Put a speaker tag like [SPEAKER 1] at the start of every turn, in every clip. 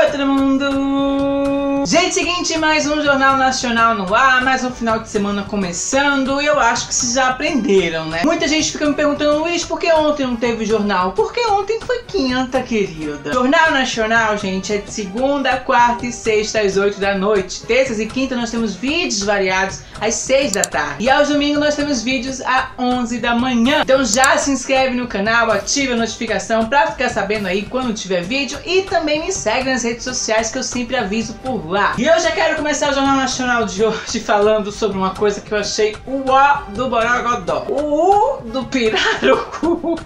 [SPEAKER 1] Oi todo mundo! Gente, seguinte, mais um Jornal Nacional no ar, mais um final de semana começando e eu acho que vocês já aprenderam, né? Muita gente fica me perguntando, Luiz, por que ontem não teve jornal? Porque ontem foi quinta, querida. Jornal Nacional, gente, é de segunda, quarta e sexta às oito da noite. Terças e quinta nós temos vídeos variados às seis da tarde. E aos domingos nós temos vídeos às onze da manhã. Então já se inscreve no canal, ativa a notificação pra ficar sabendo aí quando tiver vídeo e também me segue nas redes sociais que eu sempre aviso por lá. E eu já quero começar o Jornal Nacional de hoje falando sobre uma coisa que eu achei o ó do Borogodó. O U do Pirarucu.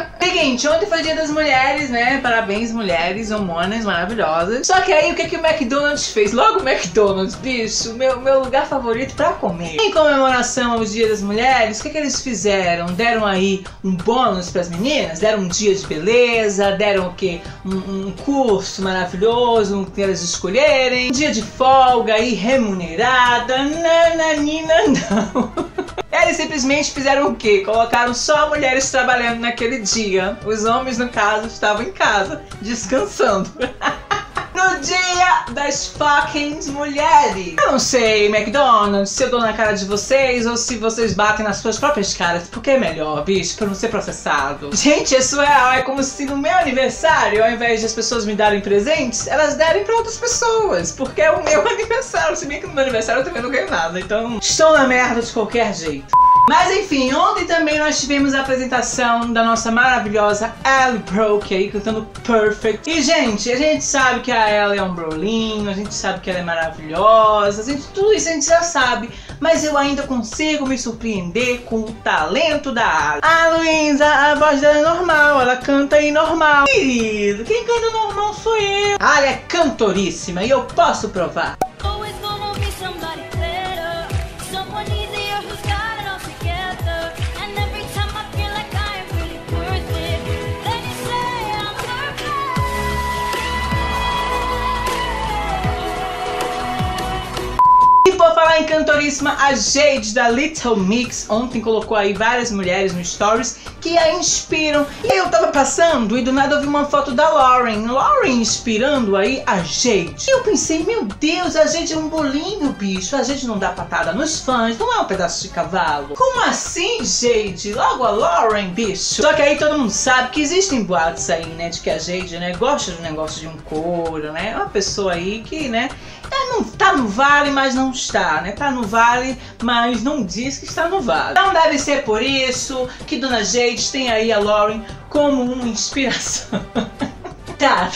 [SPEAKER 1] Seguinte, ontem foi dia das mulheres, né? Parabéns, mulheres, hormonas maravilhosas. Só que aí, o que, que o McDonald's fez? Logo o McDonald's, bicho, meu, meu lugar favorito pra comer. Em comemoração aos Dias das Mulheres, o que, que eles fizeram? Deram aí um bônus pras meninas? Deram um dia de beleza? Deram o quê? Um, um curso maravilhoso que elas escolherem? Um dia de folga aí remunerada? Nananina, não. Eles simplesmente fizeram o quê? Colocaram só mulheres trabalhando naquele dia. Os homens, no caso, estavam em casa, descansando. dia das fucking mulheres. Eu não sei, McDonald's, se eu dou na cara de vocês ou se vocês batem nas suas próprias caras. Porque é melhor, bicho, pra não ser processado. Gente, é surreal. É como se no meu aniversário, ao invés de as pessoas me darem presentes, elas derem pra outras pessoas. Porque é o meu aniversário. Se bem que no meu aniversário eu também não ganho nada. Então, estou na merda de qualquer jeito. Mas enfim, ontem também nós tivemos a apresentação da nossa maravilhosa Ellie Broke aí cantando Perfect. E gente, a gente sabe que a Ellie é um brolinho, a gente sabe que ela é maravilhosa, a gente, tudo isso a gente já sabe. Mas eu ainda consigo me surpreender com o talento da Ali. A Luísa, a voz dela é normal, ela canta aí normal. Querido, quem canta normal sou eu. A Ali é cantoríssima e eu posso provar. Cantoríssima, a Jade da Little Mix ontem colocou aí várias mulheres no Stories que a inspiram. E aí eu tava passando e do nada eu vi uma foto da Lauren. Lauren inspirando aí a Jade. E eu pensei, meu Deus, a Jade é um bolinho, bicho. A Jade não dá patada nos fãs, não é um pedaço de cavalo. Como assim, Jade? Logo a Lauren, bicho. Só que aí todo mundo sabe que existem boatos aí, né? De que a Jade, né, gosta do negócio de um couro, né? É uma pessoa aí que, né? É, não tá no vale, mas não está, né? Tá no vale, mas não diz que está no vale. Não deve ser por isso que Dona Jade tem aí a Lauren como uma inspiração. tá,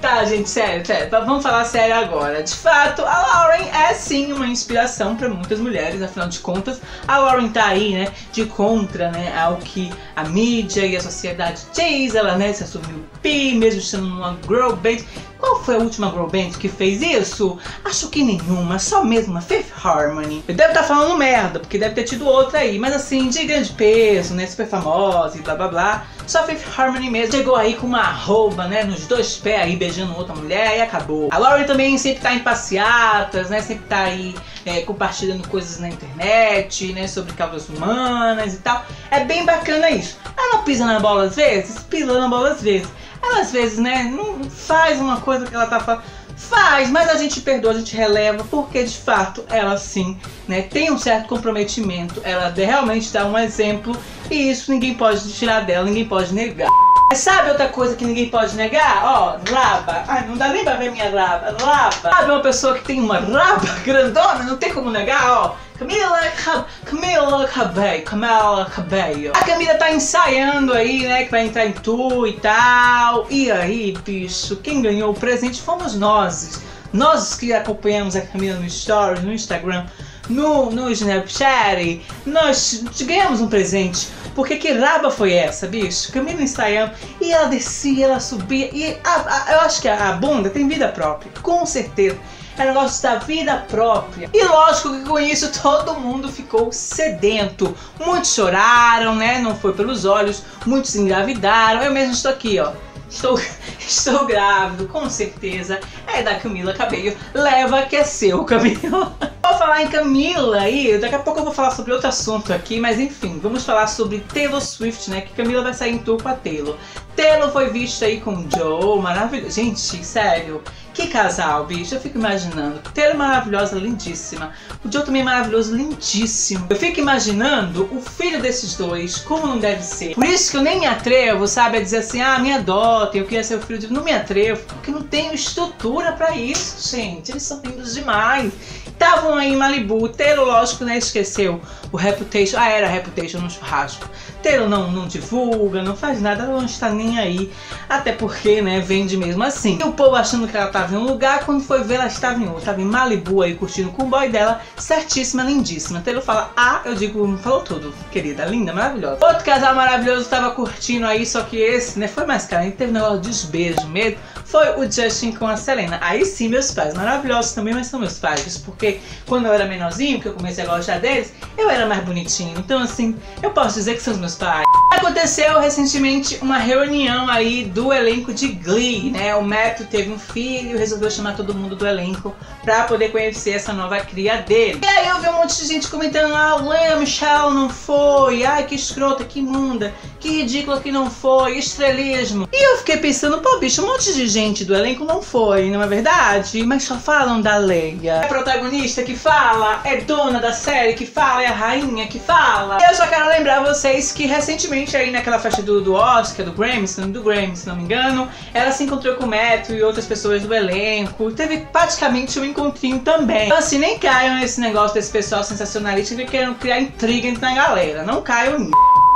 [SPEAKER 1] tá, gente, sério, sério. Vamos falar sério agora. De fato, a Lauren é sim uma inspiração para muitas mulheres, afinal de contas, a Lauren tá aí, né, de contra, né, ao que a mídia e a sociedade diz. Ela, né, se assumiu pi, mesmo estando numa girl band. Qual foi a última girl band que fez isso? Acho que nenhuma, só mesmo a Fifth Harmony. Eu devo estar falando merda, porque deve ter tido outra aí, mas assim, de grande peso, né, super famosa e blá blá blá. Só Fifth Harmony mesmo chegou aí com uma arroba, né, nos dois pés aí beijando outra mulher e acabou. A Lauren também sempre tá em passeatas, né, sempre tá aí é, compartilhando coisas na internet, né, sobre causas humanas e tal. É bem bacana isso. Ela não pisa na bola às vezes? Pisa na bola às vezes. Às vezes, né, não faz uma coisa que ela tá falando. Faz, mas a gente perdoa, a gente releva, porque de fato ela sim, né, tem um certo comprometimento. Ela realmente dá um exemplo e isso ninguém pode tirar dela, ninguém pode negar. Mas Sabe outra coisa que ninguém pode negar? Ó, raba. Ai, não dá nem pra ver minha raba. Raba. Sabe uma pessoa que tem uma raba grandona? Não tem como negar, ó. Camila, Camila Cabello, Camila Cabello. A Camila tá ensaiando aí, né, que vai entrar em tour e tal. E aí, bicho, quem ganhou o presente fomos nós. Nós que acompanhamos a Camila no Stories, no Instagram, no, no Snapchat, nós ganhamos um presente. Porque que raba foi essa, bicho? Camila ensaiando e ela descia, ela subia. E a- a- eu acho que a, a bunda tem vida própria, com certeza. É negócio da vida própria. E lógico que com isso todo mundo ficou sedento. Muitos choraram, né? Não foi pelos olhos. Muitos engravidaram. Eu mesmo estou aqui, ó. Estou, estou grávido, com certeza. É da Camila Cabello. Leva que é seu, Camila. Falar em Camila aí, daqui a pouco eu vou falar sobre outro assunto aqui, mas enfim, vamos falar sobre Taylor Swift, né? Que Camila vai sair em tour com a Taylor. Taylor foi vista aí com Joe, maravilhoso. Gente, sério, que casal, bicho. Eu fico imaginando. Taylor é maravilhosa, lindíssima. O Joe também é maravilhoso, lindíssimo. Eu fico imaginando o filho desses dois, como não deve ser. Por isso que eu nem me atrevo, sabe, a dizer assim, ah, me adotem, eu queria ser o filho de. Não me atrevo, porque não tenho estrutura pra isso, gente. Eles são lindos demais. Estavam aí em Malibu. Taylor, lógico, né, esqueceu o Reputation. Ah, era Reputation no churrasco. Taylor não, não divulga, não faz nada, não está nem aí. Até porque, né, vende mesmo assim. E o povo achando que ela estava em um lugar, quando foi ver, ela estava em outro. Estava em Malibu aí, curtindo com o boy dela, certíssima, lindíssima. Taylor fala, ah, eu digo, falou tudo, querida, linda, maravilhosa. Outro casal maravilhoso estava curtindo aí, só que esse, né, foi mais carente, teve um negócio de beijo, medo. Foi o Justin com a Selena. Aí sim, meus pais, maravilhosos também, mas são meus pais. Porque quando eu era menorzinho, que eu comecei a gostar deles, eu era mais bonitinho. Então, assim, eu posso dizer que são os meus pais. Aconteceu recentemente uma reunião aí do elenco de Glee, né? O Matthew teve um filho, resolveu chamar todo mundo do elenco pra poder conhecer essa nova cria dele. E aí eu vi um monte de gente comentando, ah, o Lea Michelle não foi, ai que escrota, que imunda, que ridícula que não foi, estrelismo. E eu fiquei pensando, pô, bicho, um monte de gente do elenco não foi, não é verdade? Mas só falam da Leia. É a protagonista que fala, é dona da série que fala, é a rainha que fala. E eu só quero lembrar vocês que recentemente aí naquela festa do, do Oscar, do Grammy, se não- do Grammy, se não me engano, ela se encontrou com o Matthew e outras pessoas do elenco. Teve praticamente um encontrinho também. Então assim, nem caiam nesse negócio desse pessoal sensacionalista que querem criar intriga entre a galera. Não caiam nisso.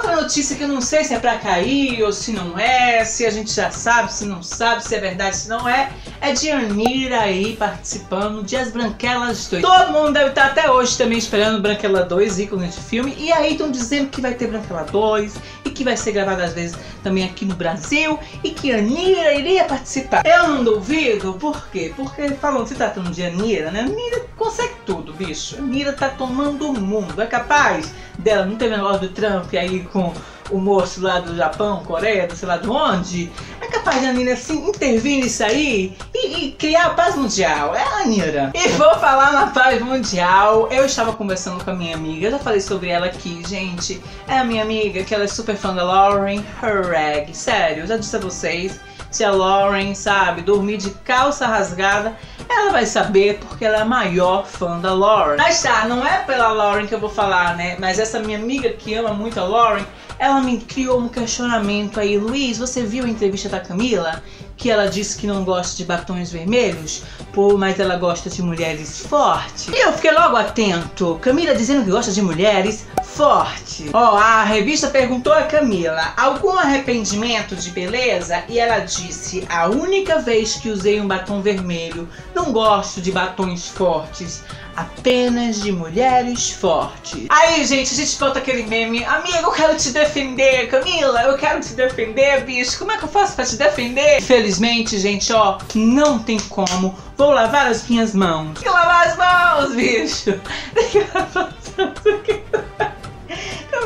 [SPEAKER 1] Outra notícia que eu não sei se é pra cair ou se não é, se a gente já sabe, se não sabe, se é verdade, se não é, é de Anira aí participando de As Branquelas 2. Todo mundo deve estar até hoje também esperando Branquela 2, ícone de filme, e aí estão dizendo que vai ter Branquela 2 e que vai ser gravado às vezes também aqui no Brasil e que Anira iria participar. Eu não duvido, por quê? Porque falando, se tratando de Anira, né? Anira consegue tudo, bicho. Anira tá tomando o mundo, é capaz dela, não teve negócio do Trump aí com o moço lá do Japão, Coreia, sei lá de onde, é capaz de a Anira assim intervir nisso aí e, e criar a paz mundial. É a Anira. E vou falar na paz mundial. Eu estava conversando com a minha amiga, eu já falei sobre ela aqui, gente. É a minha amiga que ela é super fã da Lauren Herreg. Sério, eu já disse a vocês. Se a Lauren, sabe, dormir de calça rasgada, ela vai saber porque ela é a maior fã da Lauren. Mas tá, não é pela Lauren que eu vou falar, né? Mas essa minha amiga que ama muito a Lauren, ela me criou um questionamento aí. Luiz, você viu a entrevista da Camila? Que ela disse que não gosta de batons vermelhos, pô, mas ela gosta de mulheres fortes. E eu fiquei logo atento. Camila dizendo que gosta de mulheres fortes. Ó, a revista perguntou a Camila algum arrependimento de beleza e ela disse: a única vez que usei um batom vermelho, não gosto de batons fortes apenas de mulheres fortes. Aí, gente, a gente volta aquele meme. Amiga, eu quero te defender. Camila, eu quero te defender, bicho. Como é que eu faço pra te defender? Infelizmente, gente, ó, não tem como. Vou lavar as minhas mãos. Tem que lavar as mãos, bicho. Tem que lavar as mãos.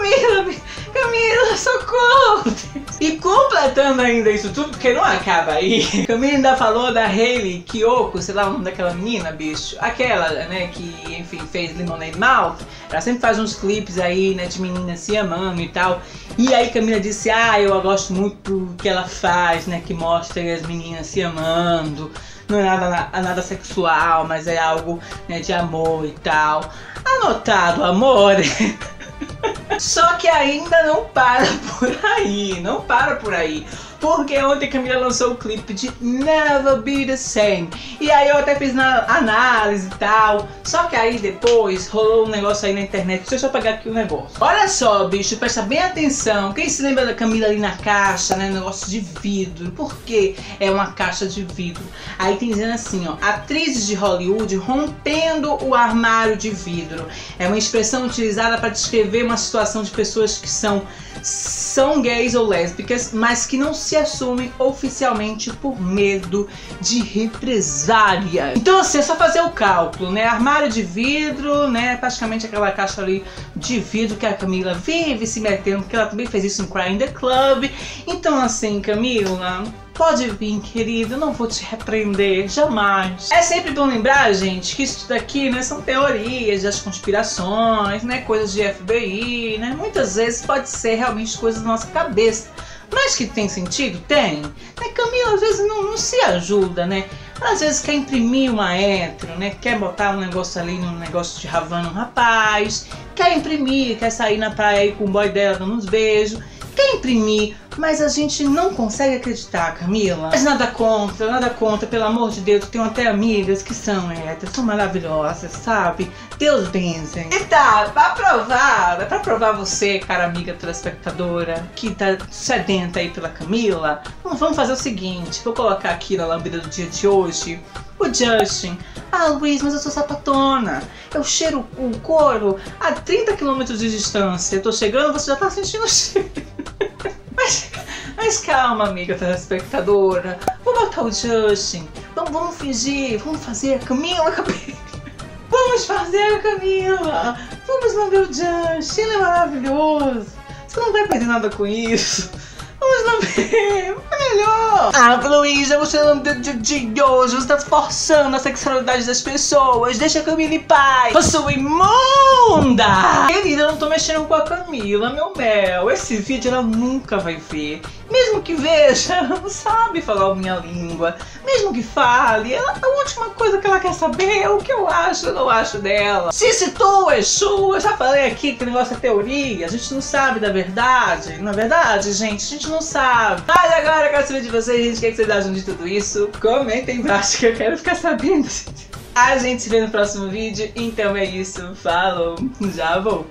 [SPEAKER 1] Camila, Camila, socorro! E completando ainda isso tudo, porque não acaba aí, Camila ainda falou da Hailey Kiyoko, sei lá o nome daquela menina, bicho. Aquela, né, que, enfim, fez Lemonade Mouth. Ela sempre faz uns clipes aí, né, de meninas se amando e tal. E aí Camila disse, ah, eu gosto muito do que ela faz, né, que mostra as meninas se amando. Não é nada, nada sexual, mas é algo né, de amor e tal. Anotado, amor. Só que ainda não para por aí, não para por aí. Porque ontem Camila lançou o clipe de Never Be The Same. E aí eu até fiz na análise e tal. Só que aí depois rolou um negócio aí na internet. Deixa eu pegar aqui o negócio. Olha só, bicho, presta bem atenção. Quem se lembra da Camila ali na caixa, né? Negócio de vidro. Por que é uma caixa de vidro? Aí tem dizendo assim, ó. Atrizes de Hollywood rompendo o armário de vidro. É uma expressão utilizada para descrever uma situação de pessoas que são são gays ou lésbicas, mas que não se assumem oficialmente por medo de represália. Então assim, é só fazer o cálculo, né? Armário de vidro, né? Praticamente aquela caixa ali de vidro que a Camila vive se metendo, porque ela também fez isso em Cry in the Club. Então assim, Camila, pode vir, querido, não vou te repreender, jamais. É sempre bom lembrar, gente, que isso daqui, né, são teorias das conspirações, né, coisas de FBI, né, muitas vezes pode ser realmente coisas da nossa cabeça. Mas que tem sentido? Tem. Né, Camila às vezes não, não se ajuda, né? Às vezes quer imprimir uma hétero, né? Quer botar um negócio ali num negócio de ravando um rapaz, quer imprimir, quer sair na praia aí com o boy dela dando uns beijos, quer imprimir, mas a gente não consegue acreditar, Camila. Mas nada contra, nada contra, pelo amor de Deus, tenho até amigas que são héteras, são maravilhosas, sabe? Deus benze. E tá, pra provar, é pra provar você, cara amiga telespectadora, que tá sedenta aí pela Camila, vamos fazer o seguinte, vou colocar aqui na lambida do dia de hoje o Justin. Ah, Luiz, mas eu sou sapatona. Eu cheiro o couro a 30 km de distância. Eu tô chegando, você já tá sentindo o cheiro. Calma, amiga telespectadora. Vou botar o Justin. Vamos, vamos fingir, vamos fazer a Camila. Vamos fazer a Camila. Vamos lamber o Justin. Ele é maravilhoso. Você não vai perder nada com isso. Vamos. É melhor. Ah, Luísa, você não de, de, de hoje. Você tá forçando a sexualidade das pessoas. Deixa a Camila em paz. Você é imunda. Querida, eu não tô mexendo com a Camila, meu mel. Esse vídeo ela nunca vai ver. Mesmo que veja, não sabe falar a minha língua. Mesmo que fale, ela, a última coisa que ela quer saber é o que eu acho ou não acho dela. Se citou é sua, eu já falei aqui que o negócio é teoria, a gente não sabe da verdade. Na verdade, gente, a gente não sabe. Mas agora eu quero saber de gente, o que, é que vocês acham de tudo isso? Comentem embaixo que eu quero ficar sabendo. A gente se vê no próximo vídeo, então é isso. Falou, já vou.